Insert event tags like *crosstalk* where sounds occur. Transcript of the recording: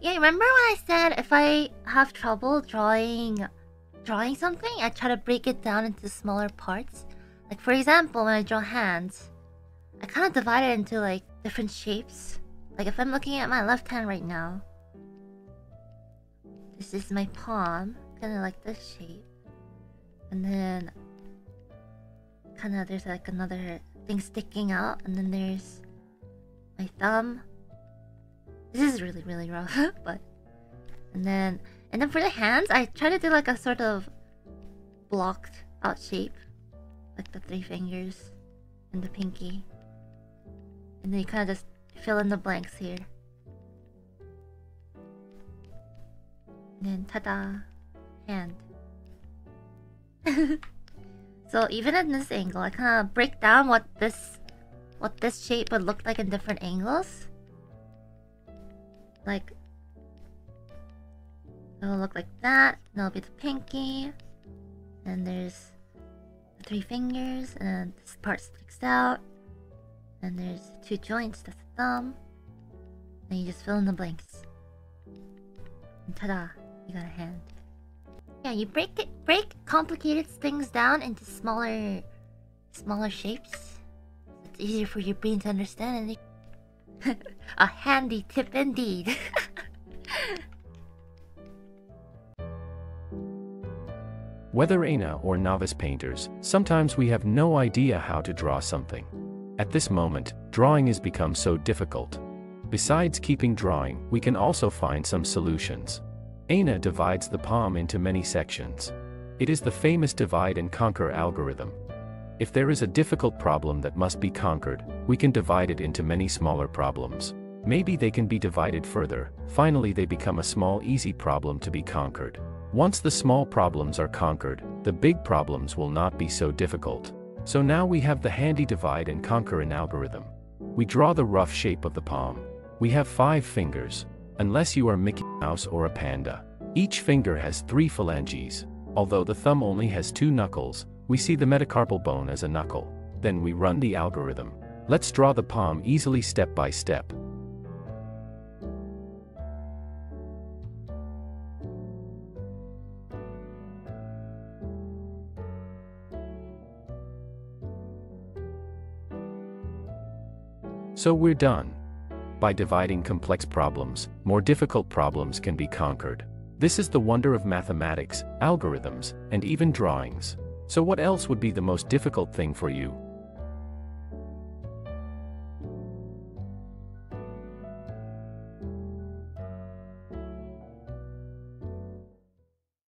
Yeah, remember when I said if I have trouble drawing drawing something, I try to break it down into smaller parts? Like for example, when I draw hands, I kind of divide it into like different shapes. Like if I'm looking at my left hand right now, this is my palm, kind of like this shape. And then kind of there's like another thing sticking out and then there's my thumb. This is really really rough, *laughs* but and then and then for the hands, I try to do like a sort of blocked out shape, like the three fingers and the pinky. And then you kind of just fill in the blanks here. And then ta-da, hand. *laughs* so even in this angle, I kind of break down what this what this shape would look like in different angles. Like it'll look like that. That'll be the pinky. And there's the three fingers, and this part sticks out. And there's two joints, that's the thumb. And you just fill in the blanks. And ta-da, you got a hand. Yeah, you break it break complicated things down into smaller smaller shapes. It's easier for your brain to understand a handy tip indeed. *laughs* Whether Ina or novice painters, sometimes we have no idea how to draw something. At this moment, drawing has become so difficult. Besides keeping drawing, we can also find some solutions. Ina divides the palm into many sections. It is the famous divide and conquer algorithm. If there is a difficult problem that must be conquered, we can divide it into many smaller problems. Maybe they can be divided further, finally they become a small easy problem to be conquered. Once the small problems are conquered, the big problems will not be so difficult. So now we have the handy divide and conquer INAlgorithm. We draw the rough shape of the palm. We have five fingers, unless you are Mickey Mouse or a panda. Each finger has three phalanges. Although the thumb only has two knuckles, we see the metacarpal bone as a knuckle. Then we run the algorithm. Let's draw the palm easily step by step. So we're done. By dividing complex problems, more difficult problems can be conquered. This is the wonder of mathematics, algorithms, and even drawings. So what else would be the most difficult thing for you?